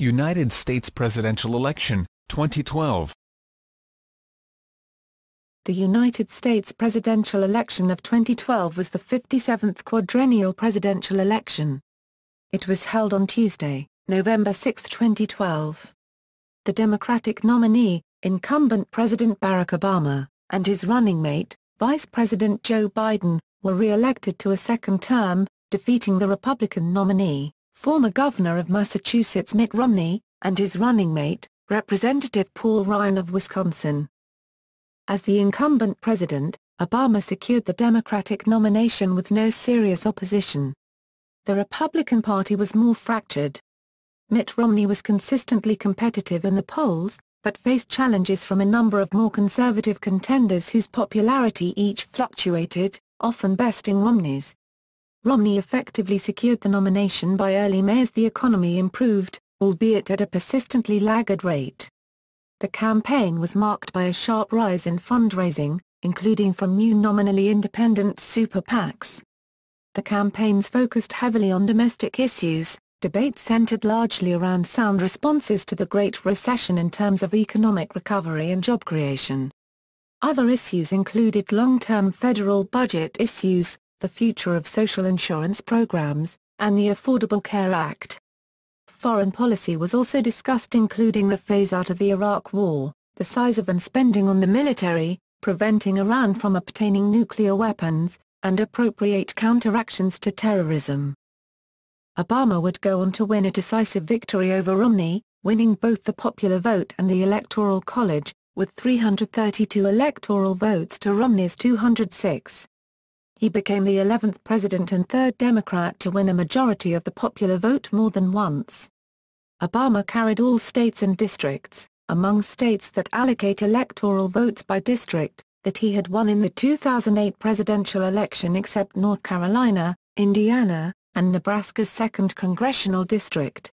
United States presidential election, 2012 The United States presidential election of 2012 was the 57th quadrennial presidential election. It was held on Tuesday, November 6, 2012. The Democratic nominee, incumbent President Barack Obama, and his running mate, Vice President Joe Biden, were re-elected to a second term, defeating the Republican nominee, former governor of Massachusetts Mitt Romney, and his running mate, Representative Paul Ryan of Wisconsin. As the incumbent president, Obama secured the Democratic nomination with no serious opposition. The Republican Party was more fractured. Mitt Romney was consistently competitive in the polls, but faced challenges from a number of more conservative contenders whose popularity each fluctuated, often besting Romney's. Romney effectively secured the nomination by early May as the economy improved, albeit at a persistently laggard rate. The campaign was marked by a sharp rise in fundraising, including from new nominally independent super PACs. The campaigns focused heavily on domestic issues, debates centered largely around sound responses to the Great Recession in terms of economic recovery and job creation. Other issues included long-term federal budget issues, the future of social insurance programs, and the Affordable Care Act. Foreign policy was also discussed including the phase-out of the Iraq War, the size of and spending on the military, preventing Iran from obtaining nuclear weapons, and appropriate counteractions to terrorism. Obama would go on to win a decisive victory over Romney, winning both the popular vote and the Electoral College, with 332 electoral votes to Romney's 206. He became the 11th president and third Democrat to win a majority of the popular vote more than once. Obama carried all states and districts, among states that allocate electoral votes by district, that he had won in the 2008 presidential election except North Carolina, Indiana, and Nebraska's 2nd Congressional District.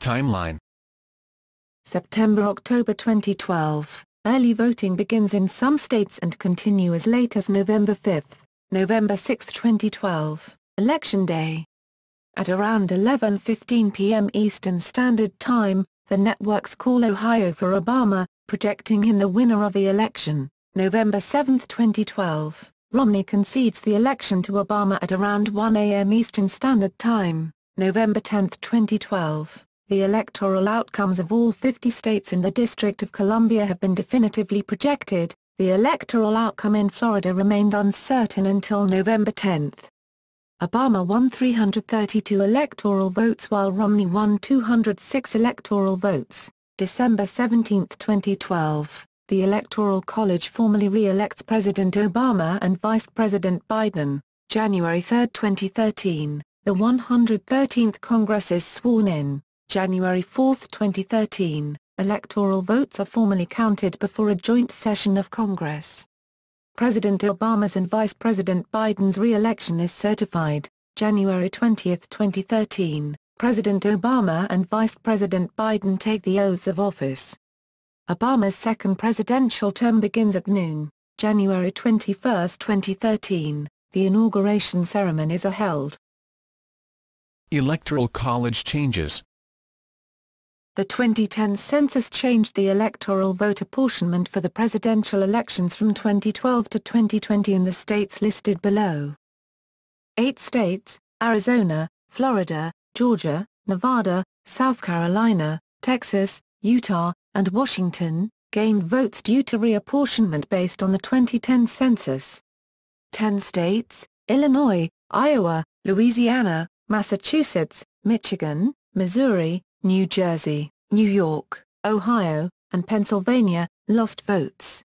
Timeline September-October 2012 Early voting begins in some states and continue as late as November 5, November 6, 2012, Election Day. At around 11.15 p.m. Eastern Standard Time, the networks call Ohio for Obama, projecting him the winner of the election. November 7, 2012, Romney concedes the election to Obama at around 1 a.m. Eastern Standard Time, November 10, 2012. The electoral outcomes of all 50 states in the District of Columbia have been definitively projected, the electoral outcome in Florida remained uncertain until November 10. Obama won 332 electoral votes while Romney won 206 electoral votes. December 17, 2012, the Electoral College formally re-elects President Obama and Vice President Biden. January 3, 2013, the 113th Congress is sworn in. January 4, 2013, electoral votes are formally counted before a joint session of Congress. President Obama's and Vice President Biden's re-election is certified. January 20, 2013, President Obama and Vice President Biden take the oaths of office. Obama's second presidential term begins at noon, January 21, 2013. The inauguration ceremonies are held. Electoral College changes the 2010 census changed the electoral vote apportionment for the presidential elections from 2012 to 2020 in the states listed below. Eight states, Arizona, Florida, Georgia, Nevada, South Carolina, Texas, Utah, and Washington, gained votes due to reapportionment based on the 2010 census. Ten states, Illinois, Iowa, Louisiana, Massachusetts, Michigan, Missouri, New Jersey, New York, Ohio, and Pennsylvania, lost votes.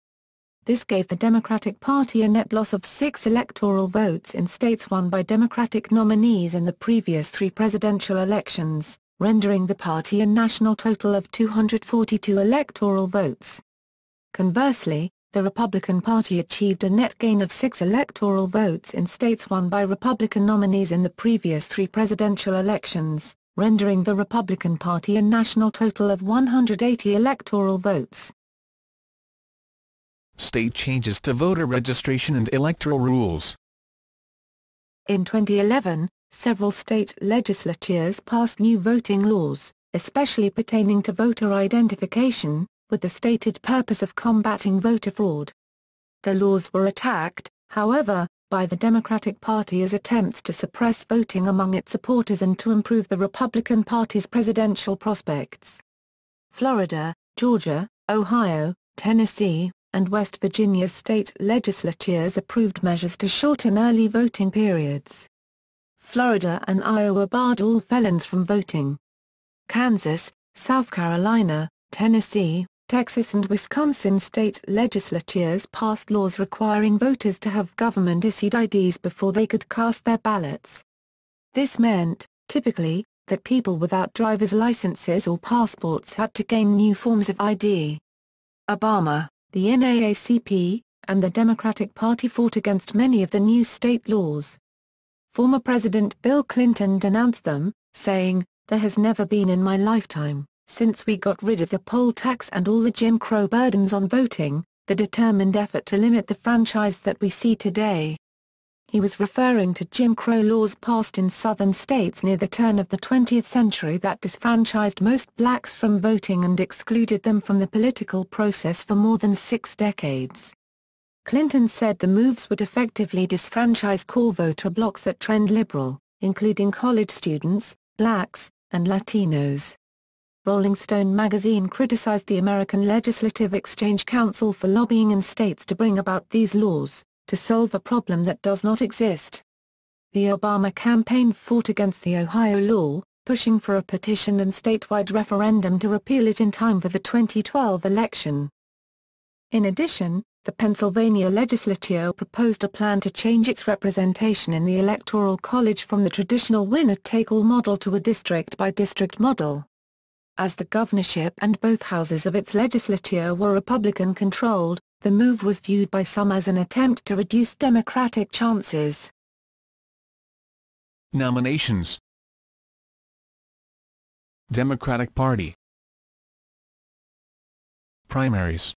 This gave the Democratic Party a net loss of six electoral votes in states won by Democratic nominees in the previous three presidential elections, rendering the party a national total of 242 electoral votes. Conversely, the Republican Party achieved a net gain of six electoral votes in states won by Republican nominees in the previous three presidential elections, rendering the Republican Party a national total of 180 electoral votes. State changes to voter registration and electoral rules In 2011, several state legislatures passed new voting laws, especially pertaining to voter identification, with the stated purpose of combating voter fraud. The laws were attacked, however, by the Democratic Party as attempts to suppress voting among its supporters and to improve the Republican Party's presidential prospects. Florida, Georgia, Ohio, Tennessee, and West Virginia's state legislatures approved measures to shorten early voting periods. Florida and Iowa barred all felons from voting. Kansas, South Carolina, Tennessee, Texas and Wisconsin state legislatures passed laws requiring voters to have government-issued IDs before they could cast their ballots. This meant, typically, that people without driver's licenses or passports had to gain new forms of ID. Obama, the NAACP, and the Democratic Party fought against many of the new state laws. Former President Bill Clinton denounced them, saying, There has never been in my lifetime since we got rid of the poll tax and all the Jim Crow burdens on voting, the determined effort to limit the franchise that we see today. He was referring to Jim Crow laws passed in southern states near the turn of the 20th century that disfranchised most blacks from voting and excluded them from the political process for more than six decades. Clinton said the moves would effectively disfranchise core voter blocs that trend liberal, including college students, blacks, and Latinos. Rolling Stone magazine criticized the American Legislative Exchange Council for lobbying in states to bring about these laws, to solve a problem that does not exist. The Obama campaign fought against the Ohio law, pushing for a petition and statewide referendum to repeal it in time for the 2012 election. In addition, the Pennsylvania legislature proposed a plan to change its representation in the Electoral College from the traditional winner-take-all model to a district-by-district -district model. As the governorship and both houses of its legislature were Republican-controlled, the move was viewed by some as an attempt to reduce Democratic chances. Nominations Democratic Party Primaries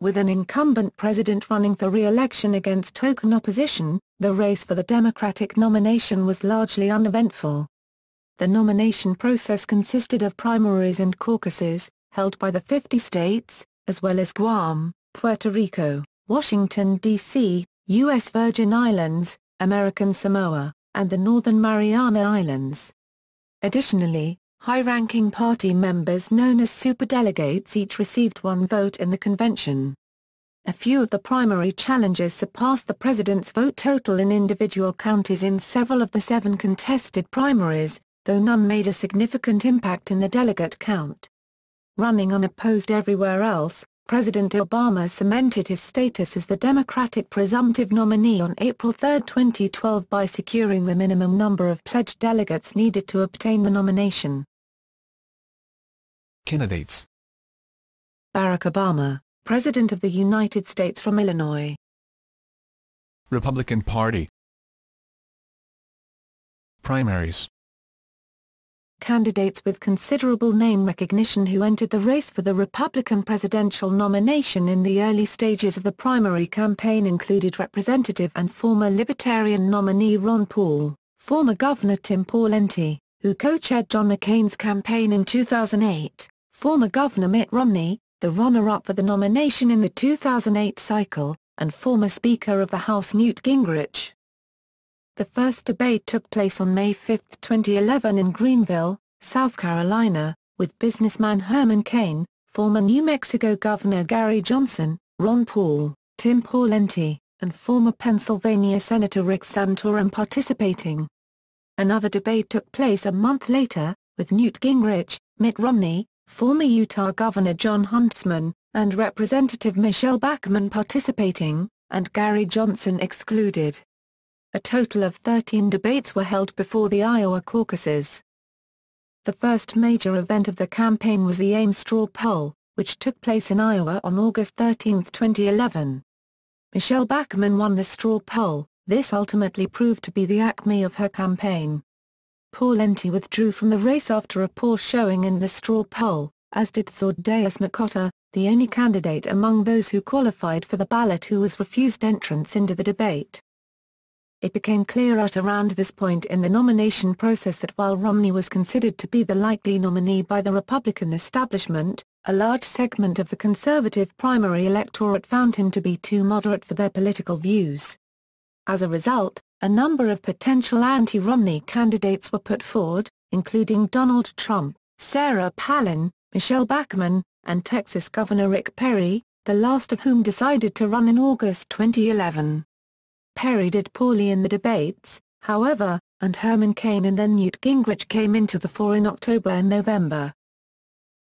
With an incumbent president running for re-election against token opposition, the race for the Democratic nomination was largely uneventful. The nomination process consisted of primaries and caucuses, held by the 50 states, as well as Guam, Puerto Rico, Washington, D.C., U.S. Virgin Islands, American Samoa, and the Northern Mariana Islands. Additionally, high-ranking party members known as superdelegates each received one vote in the convention. A few of the primary challengers surpassed the president's vote total in individual counties in several of the seven contested primaries, though none made a significant impact in the delegate count. Running unopposed everywhere else, President Obama cemented his status as the Democratic presumptive nominee on April 3, 2012 by securing the minimum number of pledged delegates needed to obtain the nomination. Candidates Barack Obama, President of the United States from Illinois. Republican Party Primaries candidates with considerable name recognition who entered the race for the Republican presidential nomination in the early stages of the primary campaign included Representative and former Libertarian nominee Ron Paul, former Governor Tim Pawlenty, who co-chaired John McCain's campaign in 2008, former Governor Mitt Romney, the runner-up for the nomination in the 2008 cycle, and former Speaker of the House Newt Gingrich. The first debate took place on May 5, 2011 in Greenville, South Carolina, with businessman Herman Cain, former New Mexico Governor Gary Johnson, Ron Paul, Tim Pawlenty, and former Pennsylvania Senator Rick Santorum participating. Another debate took place a month later, with Newt Gingrich, Mitt Romney, former Utah Governor Jon Huntsman, and Representative Michele Bachmann participating, and Gary Johnson excluded. A total of 13 debates were held before the Iowa caucuses. The first major event of the campaign was the Ames straw poll, which took place in Iowa on August 13, 2011. Michele Bachmann won the straw poll, this ultimately proved to be the acme of her campaign. Pawlenty withdrew from the race after a poor showing in the straw poll, as did Thaddeus McCotter, the only candidate among those who qualified for the ballot who was refused entrance into the debate. It became clear at around this point in the nomination process that while Romney was considered to be the likely nominee by the Republican establishment, a large segment of the conservative primary electorate found him to be too moderate for their political views. As a result, a number of potential anti-Romney candidates were put forward, including Donald Trump, Sarah Palin, Michele Bachmann, and Texas Governor Rick Perry, the last of whom decided to run in August 2011. Perry did poorly in the debates, however, and Herman Cain and then Newt Gingrich came into the fore in October and November.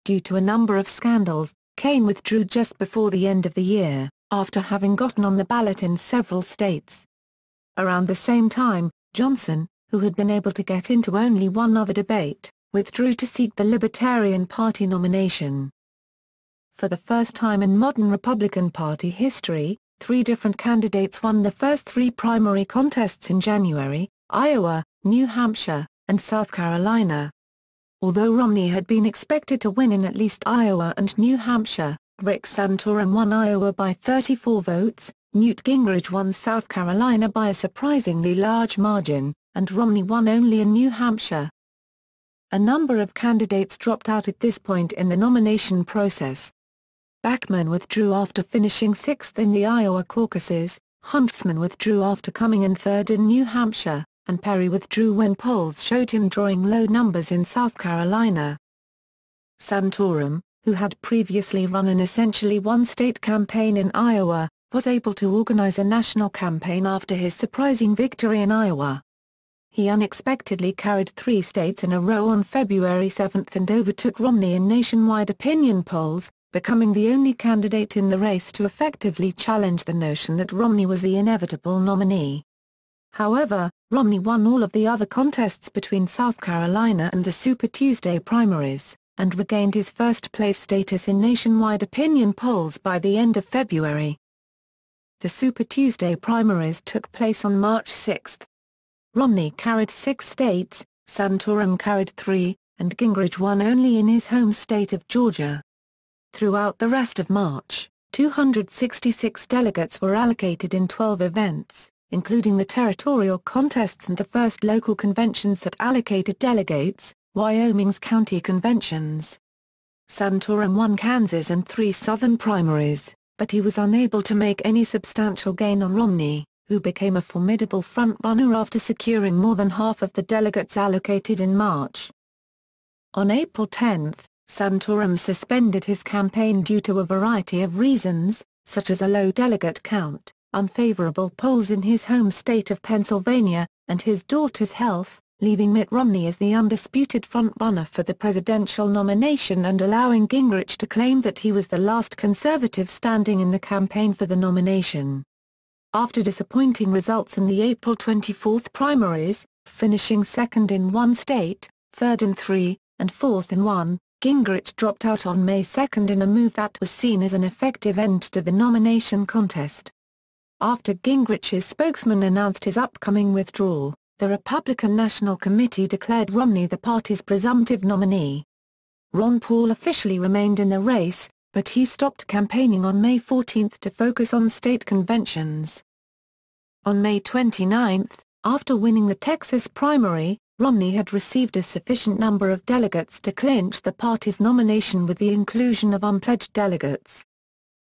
Due to a number of scandals, Cain withdrew just before the end of the year, after having gotten on the ballot in several states. Around the same time, Johnson, who had been able to get into only one other debate, withdrew to seek the Libertarian Party nomination. For the first time in modern Republican Party history, Three different candidates won the first three primary contests in January, Iowa, New Hampshire, and South Carolina. Although Romney had been expected to win in at least Iowa and New Hampshire, Rick Santorum won Iowa by 34 votes, Newt Gingrich won South Carolina by a surprisingly large margin, and Romney won only in New Hampshire. A number of candidates dropped out at this point in the nomination process, Bachmann withdrew after finishing sixth in the Iowa caucuses, Huntsman withdrew after coming in third in New Hampshire, and Perry withdrew when polls showed him drawing low numbers in South Carolina. Santorum, who had previously run an essentially one-state campaign in Iowa, was able to organize a national campaign after his surprising victory in Iowa. He unexpectedly carried three states in a row on February 7 and overtook Romney in nationwide opinion polls, becoming the only candidate in the race to effectively challenge the notion that Romney was the inevitable nominee. However, Romney won all of the other contests between South Carolina and the Super Tuesday primaries, and regained his first-place status in nationwide opinion polls by the end of February. The Super Tuesday primaries took place on March 6. Romney carried six states, Santorum carried three, and Gingrich won only in his home state of Georgia. Throughout the rest of March, 266 delegates were allocated in 12 events, including the territorial contests and the first local conventions that allocated delegates, Wyoming's county conventions. Santorum won Kansas and three southern primaries, but he was unable to make any substantial gain on Romney, who became a formidable frontrunner after securing more than half of the delegates allocated in March. On April 10, Santorum suspended his campaign due to a variety of reasons, such as a low delegate count, unfavorable polls in his home state of Pennsylvania, and his daughter's health, leaving Mitt Romney as the undisputed frontrunner for the presidential nomination and allowing Gingrich to claim that he was the last conservative standing in the campaign for the nomination. After disappointing results in the April 24 primaries, finishing second in one state, third in three, and fourth in one, Gingrich dropped out on May 2 in a move that was seen as an effective end to the nomination contest. After Gingrich's spokesman announced his upcoming withdrawal, the Republican National Committee declared Romney the party's presumptive nominee. Ron Paul officially remained in the race, but he stopped campaigning on May 14 to focus on state conventions. On May 29, after winning the Texas primary, Romney had received a sufficient number of delegates to clinch the party's nomination with the inclusion of unpledged delegates.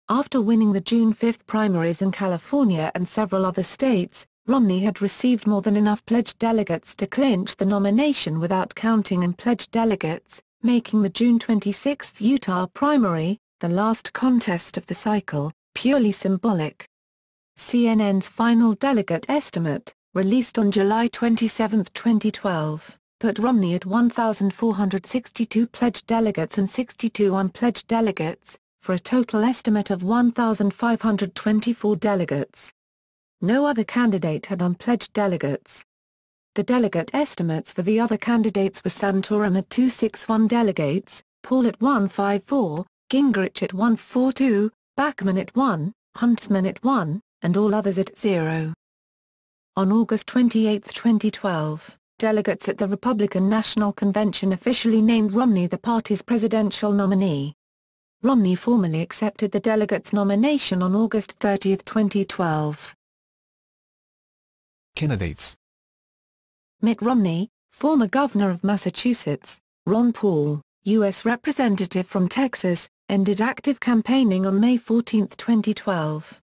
After winning the June 5 primaries in California and several other states, Romney had received more than enough pledged delegates to clinch the nomination without counting unpledged delegates, making the June 26 Utah primary, the last contest of the cycle, purely symbolic. CNN's final delegate estimate, released on July 27, 2012, put Romney at 1,462 pledged delegates and 62 unpledged delegates, for a total estimate of 1,524 delegates. No other candidate had unpledged delegates. The delegate estimates for the other candidates were Santorum at 261 delegates, Paul at 154, Gingrich at 142, Bachmann at 1, Huntsman at 1, and all others at 0. On August 28, 2012, delegates at the Republican National Convention officially named Romney the party's presidential nominee. Romney formally accepted the delegates' nomination on August 30, 2012. Candidates Mitt Romney, former governor of Massachusetts, Ron Paul, U.S. Representative from Texas, ended active campaigning on May 14, 2012.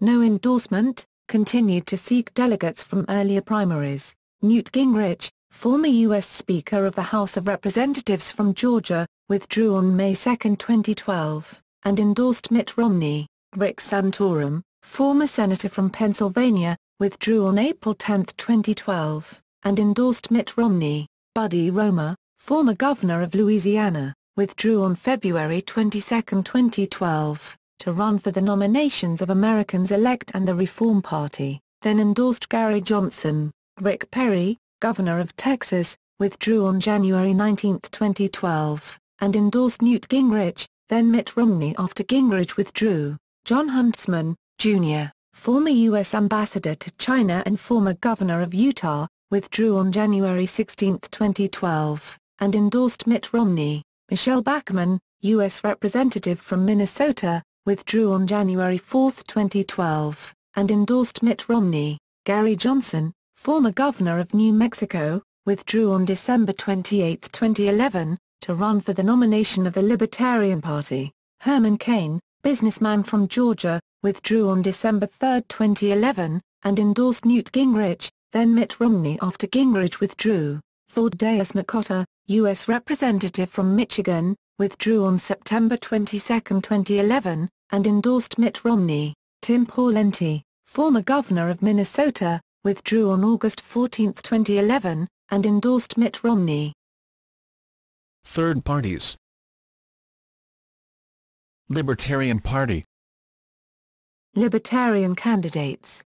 No endorsement, continued to seek delegates from earlier primaries. Newt Gingrich, former U.S. Speaker of the House of Representatives from Georgia, withdrew on May 2, 2012, and endorsed Mitt Romney. Rick Santorum, former senator from Pennsylvania, withdrew on April 10, 2012, and endorsed Mitt Romney. Buddy Roemer, former governor of Louisiana, withdrew on February 22, 2012, to run for the nominations of Americans Elect and the Reform Party, then endorsed Gary Johnson. Rick Perry, governor of Texas, withdrew on January 19, 2012, and endorsed Newt Gingrich, then Mitt Romney after Gingrich withdrew. Jon Huntsman, Jr., former U.S. ambassador to China and former governor of Utah, withdrew on January 16, 2012, and endorsed Mitt Romney. Michele Bachmann, U.S. representative from Minnesota, withdrew on January 4, 2012, and endorsed Mitt Romney. Gary Johnson, former governor of New Mexico, withdrew on December 28, 2011, to run for the nomination of the Libertarian Party. Herman Cain, businessman from Georgia, withdrew on December 3, 2011, and endorsed Newt Gingrich, then Mitt Romney after Gingrich withdrew. Thaddeus McCotter, U.S. Representative from Michigan, withdrew on September 22, 2011, and endorsed Mitt Romney. Tim Pawlenty, former governor of Minnesota, withdrew on August 14, 2011, and endorsed Mitt Romney. Third parties. Libertarian Party. Libertarian candidates.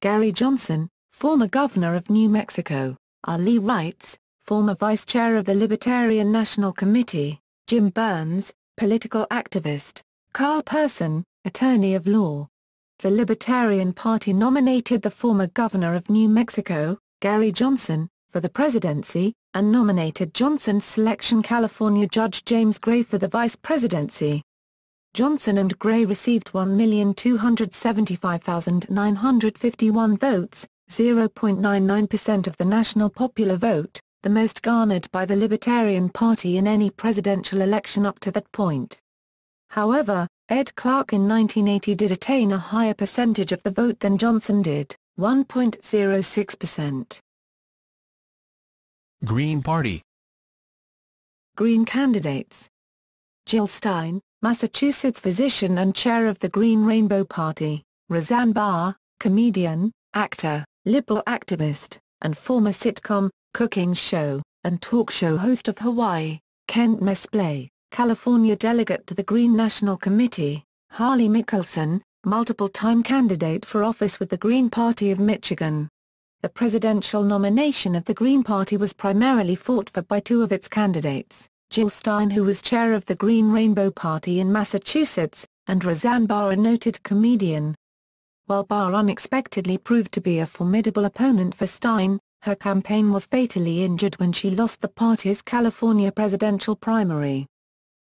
Gary Johnson, former governor of New Mexico, R. Lee Wrights, former vice chair of the Libertarian National Committee, Jim Burns, political activist, Carl Person, attorney of law. The Libertarian Party nominated the former governor of New Mexico, Gary Johnson, for the presidency, and nominated Johnson's selection California Judge James Gray for the vice presidency. Johnson and Gray received 1,275,951 votes, 0.99% of the national popular vote, the most garnered by the Libertarian Party in any presidential election up to that point. However, Ed Clark in 1980 did attain a higher percentage of the vote than Johnson did, 1.06%. Green Party. Green candidates. Jill Stein, Massachusetts physician and chair of the Green Rainbow Party, Roseanne Barr, comedian, actor, liberal activist, and former sitcom, cooking show, and talk show host of Hawaii, Kent Mesplay, California delegate to the Green National Committee, Harley Mikkelson, multiple-time candidate for office with the Green Party of Michigan. The presidential nomination of the Green Party was primarily fought for by two of its candidates, Jill Stein who was chair of the Green Rainbow Party in Massachusetts, and Roseanne Barr a noted comedian. While Barr unexpectedly proved to be a formidable opponent for Stein, her campaign was fatally injured when she lost the party's California presidential primary.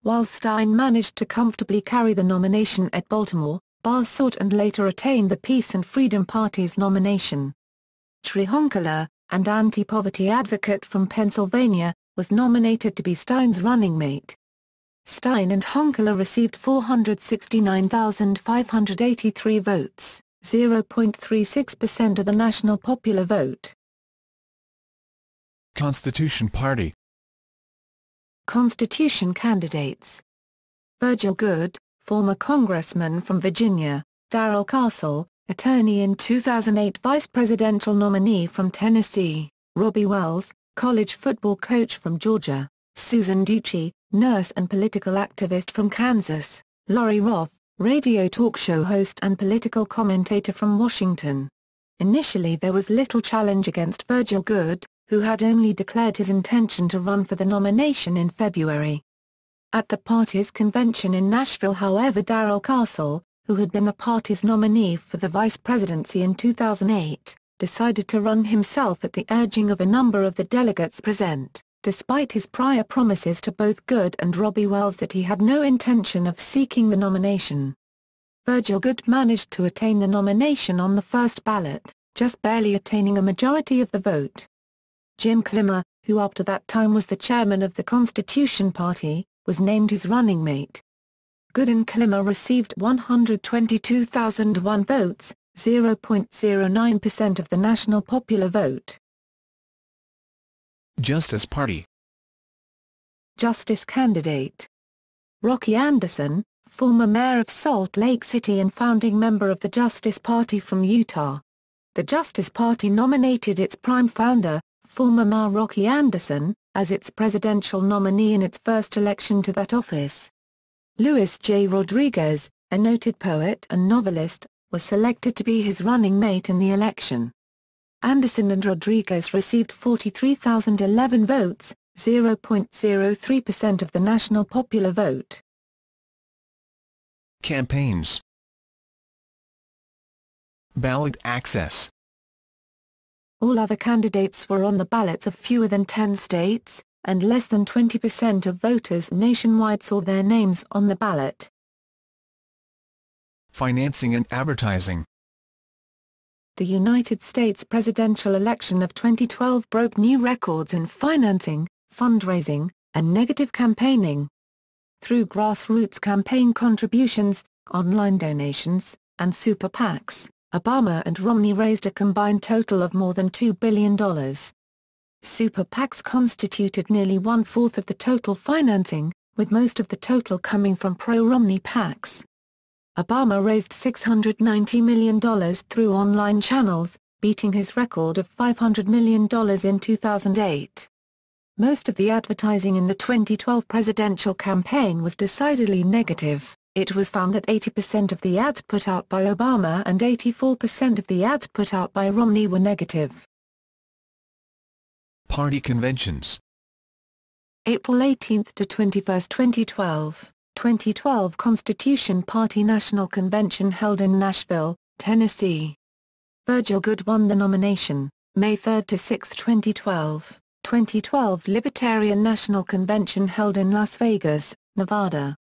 While Stein managed to comfortably carry the nomination at Baltimore, Barr sought and later attained the Peace and Freedom Party's nomination. Cheri Honkala, an anti-poverty advocate from Pennsylvania, was nominated to be Stein's running mate. Stein and Honkala received 469,583 votes, 0.36% of the national popular vote. Constitution Party Constitution candidates Virgil Goode, former congressman from Virginia, Darrell Castle, attorney in 2008 vice presidential nominee from Tennessee, Robbie Wells, college football coach from Georgia, Susan Ducey, nurse and political activist from Kansas, Laurie Roth, radio talk show host and political commentator from Washington. Initially there was little challenge against Virgil Goode, who had only declared his intention to run for the nomination in February. At the party's convention in Nashville however Darrell Castle, who had been the party's nominee for the vice presidency in 2008, decided to run himself at the urging of a number of the delegates present despite his prior promises to both Goode and Robbie Wells that he had no intention of seeking the nomination. Virgil Goode managed to attain the nomination on the first ballot, just barely attaining a majority of the vote. Jim Clymer, who up to that time was the chairman of the Constitution Party, was named his running mate. Goode and Clymer received 122,001 votes, 0.09% of the national popular vote. Justice Party Justice candidate Rocky Anderson, former mayor of Salt Lake City and founding member of the Justice Party from Utah. The Justice Party nominated its prime founder, former Mayor Rocky Anderson, as its presidential nominee in its first election to that office. Luis J. Rodriguez, a noted poet and novelist, was selected to be his running mate in the election. Anderson and Rodriguez received 43,011 votes, 0.03% of the national popular vote. Campaigns Ballot access All other candidates were on the ballots of fewer than 10 states, and less than 20% of voters nationwide saw their names on the ballot. Financing and advertising The United States presidential election of 2012 broke new records in financing, fundraising, and negative campaigning. Through grassroots campaign contributions, online donations, and super PACs, Obama and Romney raised a combined total of more than $2 billion. Super PACs constituted nearly one-fourth of the total financing, with most of the total coming from pro-Romney PACs. Obama raised $690 million through online channels, beating his record of $500 million in 2008. Most of the advertising in the 2012 presidential campaign was decidedly negative. It was found that 80% of the ads put out by Obama and 84% of the ads put out by Romney were negative. Party conventions April 18 to 21, 2012, 2012 Constitution Party National Convention held in Nashville, Tennessee. Virgil Goode won the nomination, May 3 to 6, 2012, 2012 Libertarian National Convention held in Las Vegas, Nevada.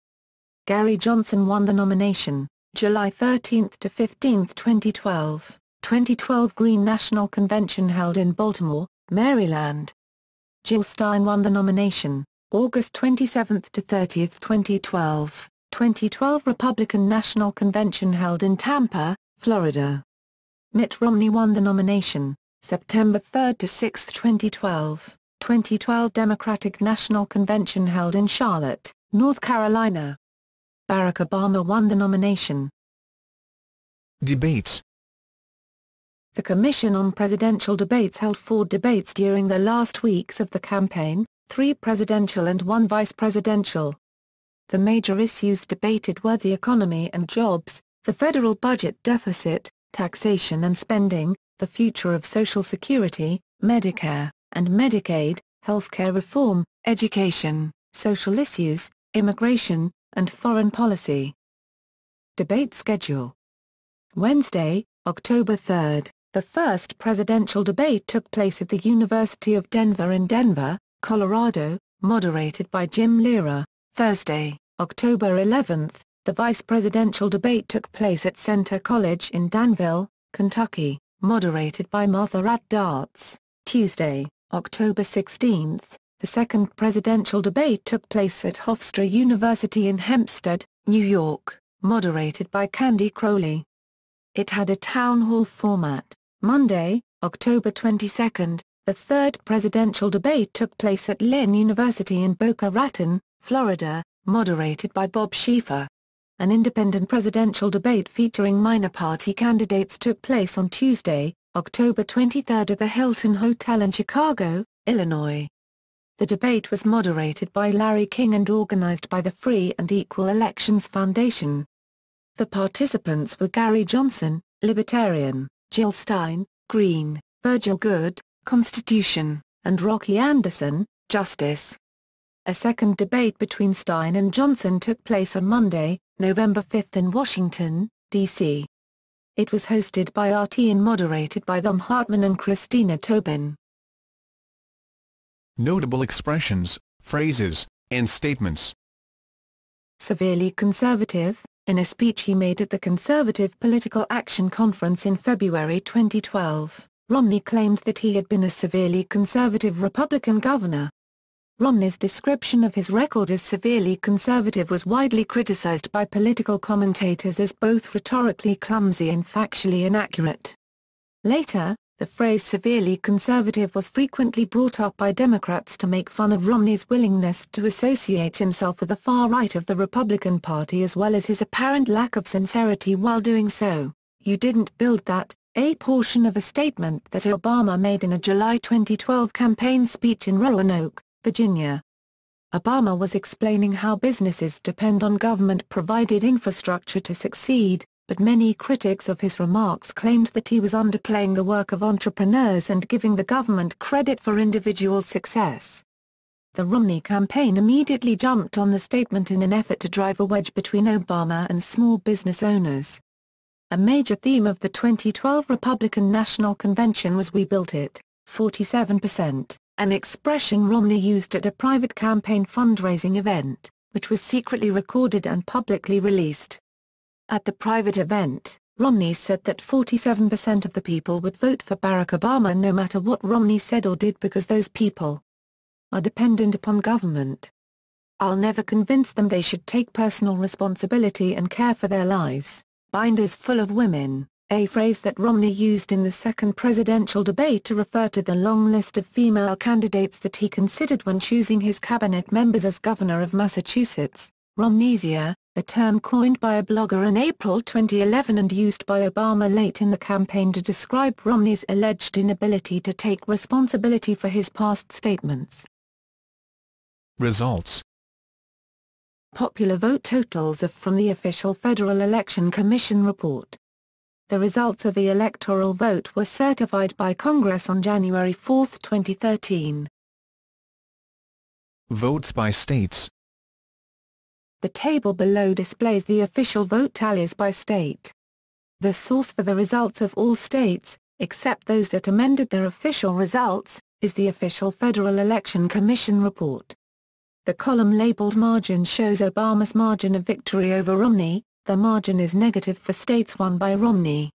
Gary Johnson won the nomination, July 13 to 15, 2012, 2012 Green National Convention held in Baltimore, Maryland. Jill Stein won the nomination, August 27 to 30, 2012, 2012 Republican National Convention held in Tampa, Florida. Mitt Romney won the nomination, September 3 to 6, 2012, 2012 Democratic National Convention held in Charlotte, North Carolina. Barack Obama won the nomination. Debates The Commission on Presidential Debates held four debates during the last weeks of the campaign, three presidential and one vice presidential. The major issues debated were the economy and jobs, the federal budget deficit, taxation and spending, the future of Social Security, Medicare, and Medicaid, healthcare reform, education, social issues, immigration, and foreign policy. Debate schedule Wednesday, October 3, the first presidential debate took place at the University of Denver in Denver, Colorado, moderated by Jim Lehrer. Thursday, October 11, the vice presidential debate took place at Centre College in Danville, Kentucky, moderated by Martha Raddatz. Tuesday, October 16, the second presidential debate took place at Hofstra University in Hempstead, New York, moderated by Candy Crowley. It had a town hall format. Monday, October 22, the third presidential debate took place at Lynn University in Boca Raton, Florida, moderated by Bob Schieffer. An independent presidential debate featuring minor party candidates took place on Tuesday, October 23 at the Hilton Hotel in Chicago, Illinois. The debate was moderated by Larry King and organized by the Free and Equal Elections Foundation. The participants were Gary Johnson, Libertarian, Jill Stein, Green, Virgil Goode, Constitution, and Rocky Anderson, Justice. A second debate between Stein and Johnson took place on Monday, November 5 in Washington, D.C. It was hosted by RT and moderated by Thom Hartmann and Christina Tobin. Notable expressions, phrases, and statements Severely conservative, In a speech he made at the Conservative Political Action Conference in February 2012, Romney claimed that he had been a severely conservative Republican governor. Romney's description of his record as severely conservative was widely criticized by political commentators as both rhetorically clumsy and factually inaccurate. Later, the phrase severely conservative was frequently brought up by Democrats to make fun of Romney's willingness to associate himself with the far right of the Republican Party as well as his apparent lack of sincerity while doing so. You didn't build that, a portion of a statement that Obama made in a July 2012 campaign speech in Roanoke, Virginia. Obama was explaining how businesses depend on government-provided infrastructure to succeed, but many critics of his remarks claimed that he was underplaying the work of entrepreneurs and giving the government credit for individual success. The Romney campaign immediately jumped on the statement in an effort to drive a wedge between Obama and small business owners. A major theme of the 2012 Republican National Convention was We Built It, 47% an expression Romney used at a private campaign fundraising event, which was secretly recorded and publicly released. At the private event, Romney said that 47% of the people would vote for Barack Obama no matter what Romney said or did because those people are dependent upon government. I'll never convince them they should take personal responsibility and care for their lives. Binders full of women, a phrase that Romney used in the second presidential debate to refer to the long list of female candidates that he considered when choosing his cabinet members as governor of Massachusetts, Romneysia, a term coined by a blogger in April 2011 and used by Obama late in the campaign to describe Romney's alleged inability to take responsibility for his past statements. Results Popular vote totals are from the official Federal Election Commission report. The results of the electoral vote were certified by Congress on January 4, 2013. Votes by states The table below displays the official vote tallies by state. The source for the results of all states, except those that amended their official results, is the official Federal Election Commission report. The column labeled margin shows Obama's margin of victory over Romney, the margin is negative for states won by Romney.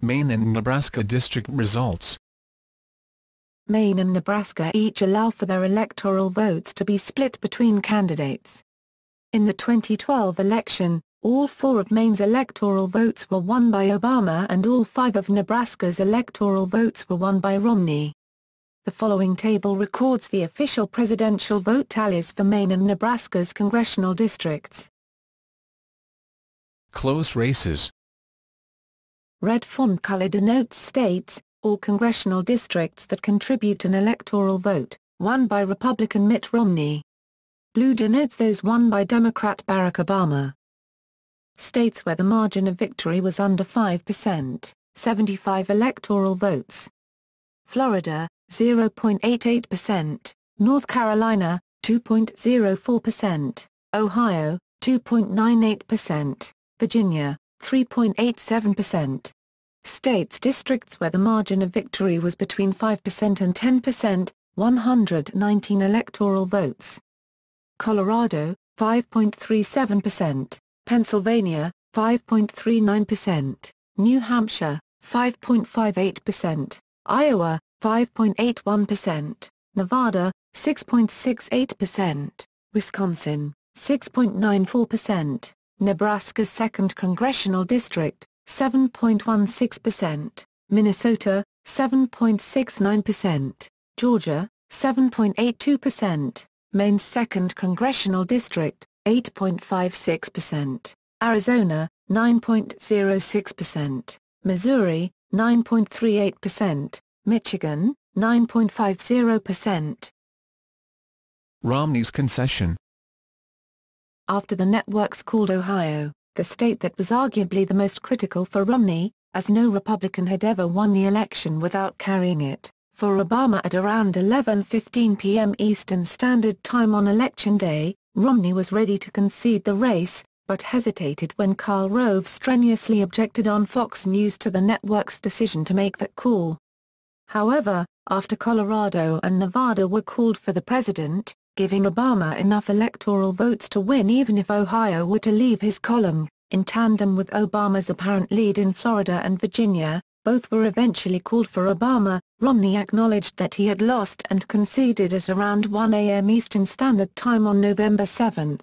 Maine and Nebraska district results Maine and Nebraska each allow for their electoral votes to be split between candidates. In the 2012 election, all four of Maine's electoral votes were won by Obama and all five of Nebraska's electoral votes were won by Romney. The following table records the official presidential vote tallies for Maine and Nebraska's congressional districts. Close races Red font color denotes states, or congressional districts that contribute an electoral vote, won by Republican Mitt Romney. Blue denotes those won by Democrat Barack Obama. States where the margin of victory was under 5%, 75 electoral votes. Florida, 0.88%, North Carolina, 2.04%, Ohio, 2.98%, Virginia, 3.87%. States districts where the margin of victory was between 5% and 10%, 119 electoral votes. Colorado, 5.37%, Pennsylvania, 5.39%, New Hampshire, 5.58%, Iowa, 5.81%, Nevada, 6.68%, Wisconsin, 6.94%, Nebraska's 2nd Congressional District, 7.16%, Minnesota, 7.69%, Georgia, 7.82%, Maine's 2nd Congressional District, 8.56%, Arizona, 9.06%, Missouri, 9.38%, Michigan, 9.50%. Romney's concession after the networks called Ohio, the state that was arguably the most critical for Romney, as no Republican had ever won the election without carrying it, for Obama at around 11.15 p.m. Eastern Standard Time on Election Day, Romney was ready to concede the race, but hesitated when Karl Rove strenuously objected on Fox News to the network's decision to make that call. However, after Colorado and Nevada were called for the president, giving Obama enough electoral votes to win even if Ohio were to leave his column. In tandem with Obama's apparent lead in Florida and Virginia, both were eventually called for Obama. Romney acknowledged that he had lost and conceded at around 1 a.m. Eastern Standard Time on November 7.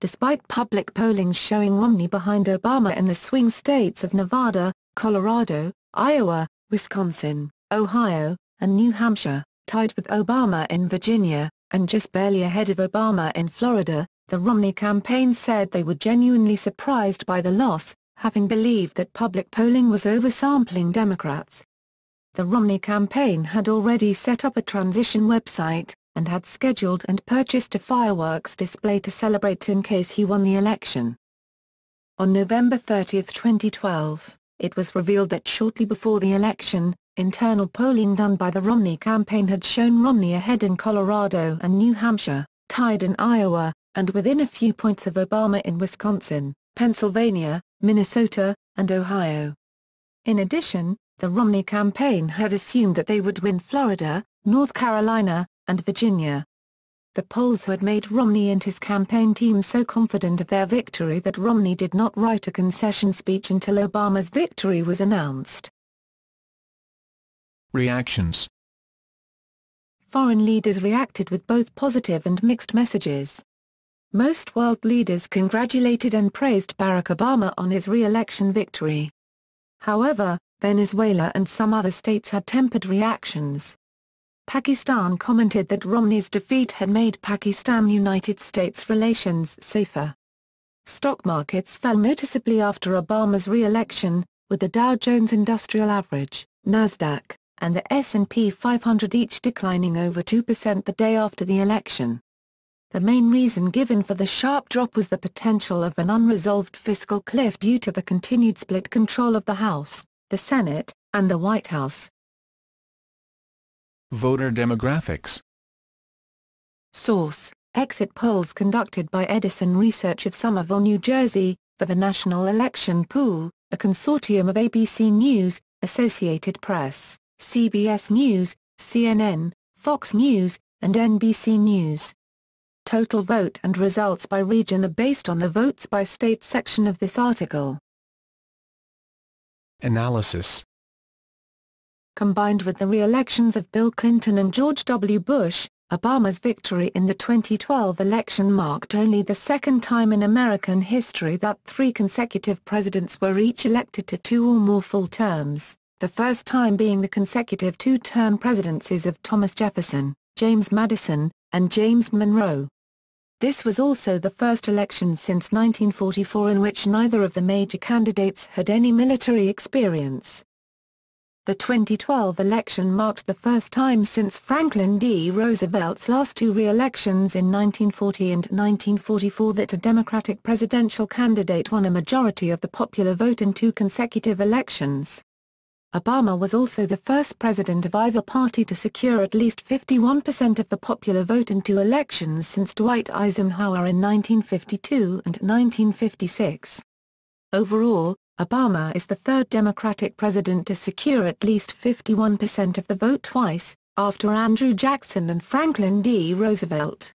Despite public polling showing Romney behind Obama in the swing states of Nevada, Colorado, Iowa, Wisconsin, Ohio, and New Hampshire, tied with Obama in Virginia, and just barely ahead of Obama in Florida, the Romney campaign said they were genuinely surprised by the loss, having believed that public polling was oversampling Democrats. The Romney campaign had already set up a transition website, and had scheduled and purchased a fireworks display to celebrate in case he won the election. On November 30, 2012, it was revealed that shortly before the election, Internal polling done by the Romney campaign had shown Romney ahead in Colorado and New Hampshire, tied in Iowa, and within a few points of Obama in Wisconsin, Pennsylvania, Minnesota, and Ohio. In addition, the Romney campaign had assumed that they would win Florida, North Carolina, and Virginia. The polls had made Romney and his campaign team so confident of their victory that Romney did not write a concession speech until Obama's victory was announced. Reactions Foreign leaders reacted with both positive and mixed messages. Most world leaders congratulated and praised Barack Obama on his re-election victory. However, Venezuela and some other states had tempered reactions. Pakistan commented that Romney's defeat had made Pakistan-United States relations safer. Stock markets fell noticeably after Obama's re-election, with the Dow Jones Industrial Average, Nasdaq, and the S&P 500 each declining over 2% the day after the election. The main reason given for the sharp drop was the potential of an unresolved fiscal cliff due to the continued split control of the House, the Senate, and the White House. Voter demographics Source, exit polls conducted by Edison Research of Somerville, New Jersey, for the National Election Pool, a consortium of ABC News, Associated Press, CBS News, CNN, Fox News, and NBC News. Total vote and results by region are based on the votes by state section of this article. Analysis Combined with the re-elections of Bill Clinton and George W. Bush, Obama's victory in the 2012 election marked only the second time in American history that three consecutive presidents were each elected to two or more full terms the first time being the consecutive two-term presidencies of Thomas Jefferson, James Madison, and James Monroe. This was also the first election since 1944 in which neither of the major candidates had any military experience. The 2012 election marked the first time since Franklin D. Roosevelt's last two re-elections in 1940 and 1944 that a Democratic presidential candidate won a majority of the popular vote in two consecutive elections. Obama was also the first president of either party to secure at least 51% of the popular vote in two elections since Dwight Eisenhower in 1952 and 1956. Overall, Obama is the third Democratic president to secure at least 51% of the vote twice, after Andrew Jackson and Franklin D. Roosevelt.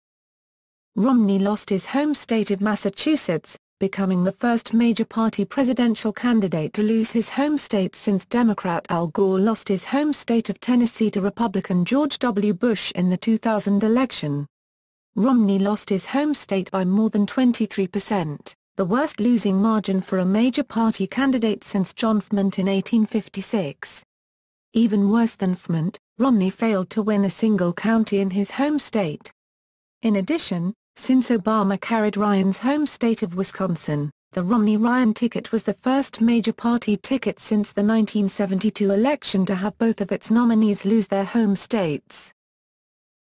Romney lost his home state of Massachusetts, becoming the first major party presidential candidate to lose his home state since Democrat Al Gore lost his home state of Tennessee to Republican George W. Bush in the 2000 election. Romney lost his home state by more than 23%, the worst losing margin for a major party candidate since John Fremont in 1856. Even worse than Fremont, Romney failed to win a single county in his home state. In addition, since Obama carried Ryan's home state of Wisconsin, the Romney-Ryan ticket was the first major party ticket since the 1972 election to have both of its nominees lose their home states.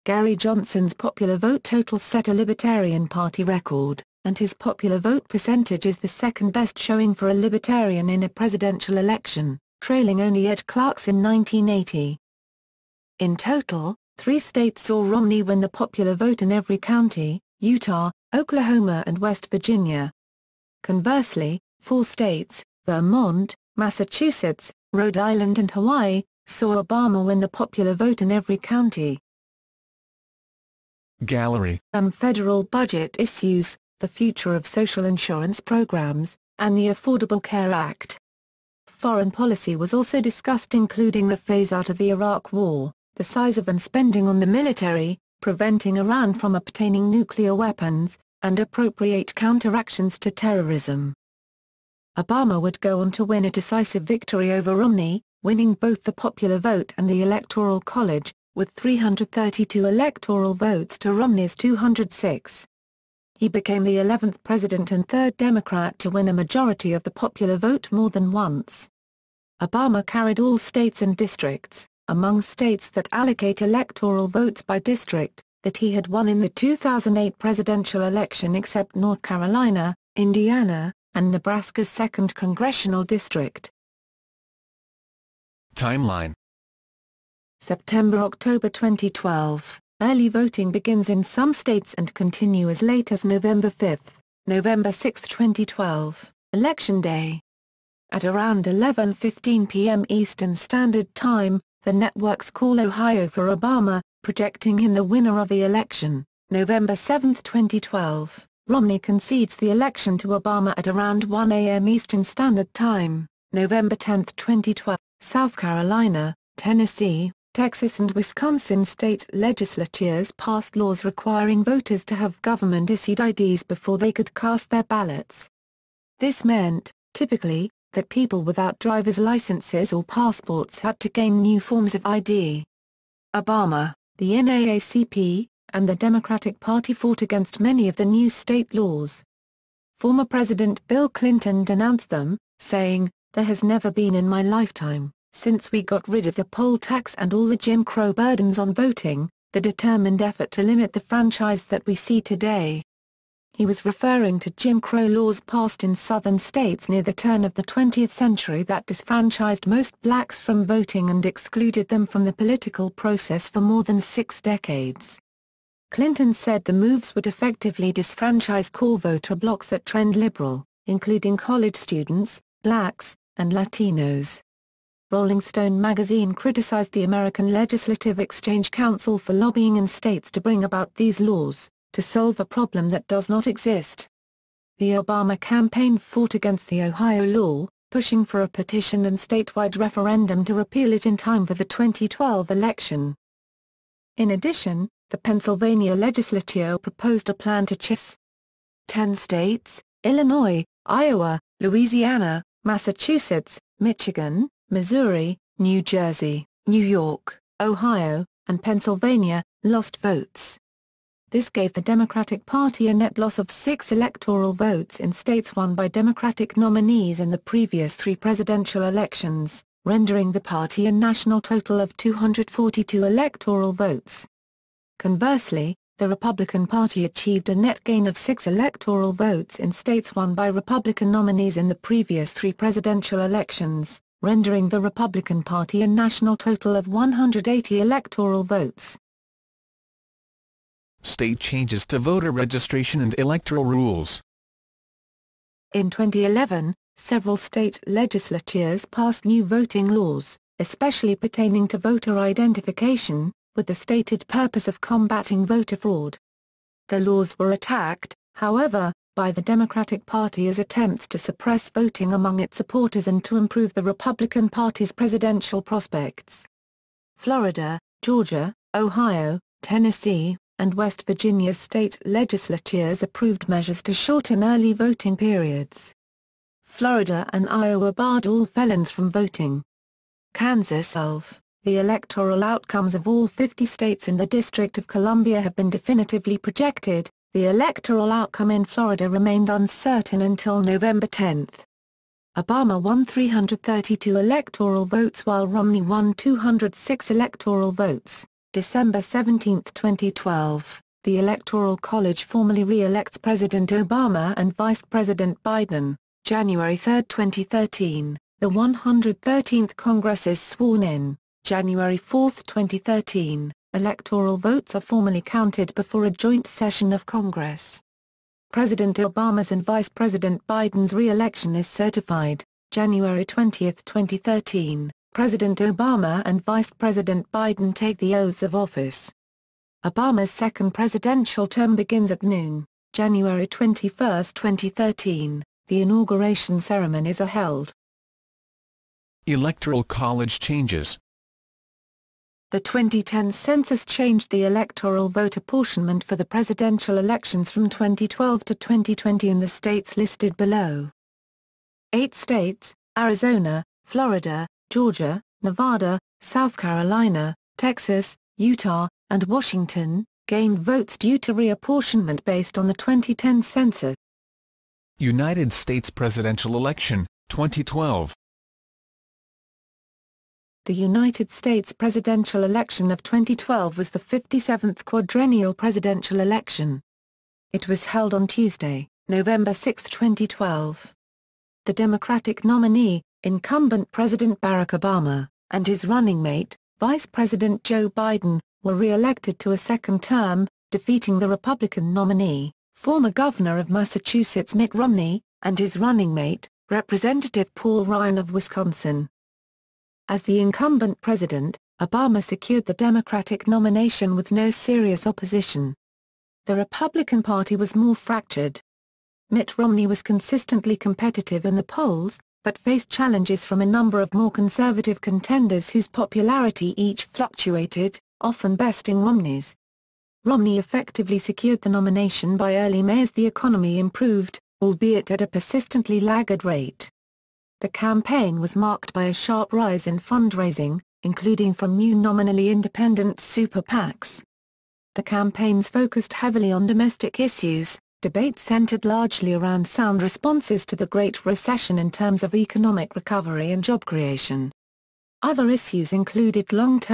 Gary Johnson's popular vote total set a Libertarian Party record, and his popular vote percentage is the second best showing for a Libertarian in a presidential election, trailing only Ed Clark's in 1980. In total, three states saw Romney win the popular vote in every county, Utah, Oklahoma and West Virginia. Conversely, four states, Vermont, Massachusetts, Rhode Island and Hawaii, saw Obama win the popular vote in every county. Gallery um, federal budget issues, the future of social insurance programs, and the Affordable Care Act. Foreign policy was also discussed including the phase-out of the Iraq War, the size of and spending on the military, preventing Iran from obtaining nuclear weapons, and appropriate counteractions to terrorism. Obama would go on to win a decisive victory over Romney, winning both the popular vote and the Electoral College, with 332 electoral votes to Romney's 206. He became the 11th president and third Democrat to win a majority of the popular vote more than once. Obama carried all states and districts, among states that allocate electoral votes by district, that he had won in the 2008 presidential election except North Carolina, Indiana, and Nebraska's 2nd Congressional District. Timeline September-October 2012 Early voting begins in some states and continue as late as November 5, November 6, 2012, Election Day. At around 11.15 p.m. Eastern Standard Time, the networks call Ohio for Obama, projecting him the winner of the election. November 7, 2012, Romney concedes the election to Obama at around 1 a.m. Eastern Standard Time. November 10, 2012, South Carolina, Tennessee, Texas and Wisconsin state legislatures passed laws requiring voters to have government-issued IDs before they could cast their ballots. This meant, typically, that people without driver's licenses or passports had to gain new forms of ID. Obama, the NAACP, and the Democratic Party fought against many of the new state laws. Former President Bill Clinton denounced them, saying, There has never been in my lifetime since we got rid of the poll tax and all the Jim Crow burdens on voting, the determined effort to limit the franchise that we see today. He was referring to Jim Crow laws passed in southern states near the turn of the 20th century that disfranchised most blacks from voting and excluded them from the political process for more than six decades. Clinton said the moves would effectively disfranchise core voter blocs that trend liberal, including college students, blacks, and Latinos. Rolling Stone magazine criticized the American Legislative Exchange Council for lobbying in states to bring about these laws, to solve a problem that does not exist. The Obama campaign fought against the Ohio law, pushing for a petition and statewide referendum to repeal it in time for the 2012 election. In addition, the Pennsylvania legislature proposed a plan to chase 10 states, Illinois, Iowa, Louisiana, Massachusetts, Michigan, Missouri, New Jersey, New York, Ohio, and Pennsylvania, lost votes. This gave the Democratic Party a net loss of six electoral votes in states won by Democratic nominees in the previous three presidential elections, rendering the party a national total of 242 electoral votes. Conversely, the Republican Party achieved a net gain of six electoral votes in states won by Republican nominees in the previous three presidential elections, rendering the Republican Party a national total of 180 electoral votes. State changes to voter registration and electoral rules In 2011, several state legislatures passed new voting laws, especially pertaining to voter identification, with the stated purpose of combating voter fraud. The laws were attacked, however, by the Democratic Party as attempts to suppress voting among its supporters and to improve the Republican Party's presidential prospects. Florida, Georgia, Ohio, Tennessee, and West Virginia's state legislatures approved measures to shorten early voting periods. Florida and Iowa barred all felons from voting. Kansas Elf, the electoral outcomes of all 50 states in the District of Columbia have been definitively projected, the electoral outcome in Florida remained uncertain until November 10. Obama won 332 electoral votes while Romney won 206 electoral votes. December 17, 2012, the Electoral College formally re-elects President Obama and Vice President Biden. January 3, 2013, the 113th Congress is sworn in. January 4, 2013, electoral votes are formally counted before a joint session of Congress. President Obama's and Vice President Biden's re-election is certified. January 20, 2013, President Obama and Vice President Biden take the oaths of office. Obama's second presidential term begins at noon, January 21, 2013. The inauguration ceremonies are held. Electoral College changes. The 2010 census changed the electoral vote apportionment for the presidential elections from 2012 to 2020 in the states listed below. Eight states, Arizona, Florida, Georgia, Nevada, South Carolina, Texas, Utah, and Washington, gained votes due to reapportionment based on the 2010 census. United States presidential election, 2012 The United States presidential election of 2012 was the 57th quadrennial presidential election. It was held on Tuesday, November 6, 2012. The Democratic nominee, incumbent President Barack Obama, and his running mate, Vice President Joe Biden, were re-elected to a second term, defeating the Republican nominee, former Governor of Massachusetts Mitt Romney, and his running mate, Representative Paul Ryan of Wisconsin. As the incumbent president, Obama secured the Democratic nomination with no serious opposition. The Republican Party was more fractured. Mitt Romney was consistently competitive in the polls, but faced challenges from a number of more conservative contenders whose popularity each fluctuated, often besting Romney's. Romney effectively secured the nomination by early May as the economy improved, albeit at a persistently laggard rate. The campaign was marked by a sharp rise in fundraising, including from new nominally independent super PACs. The campaigns focused heavily on domestic issues, debate centered largely around sound responses to the Great Recession in terms of economic recovery and job creation. Other issues included long-term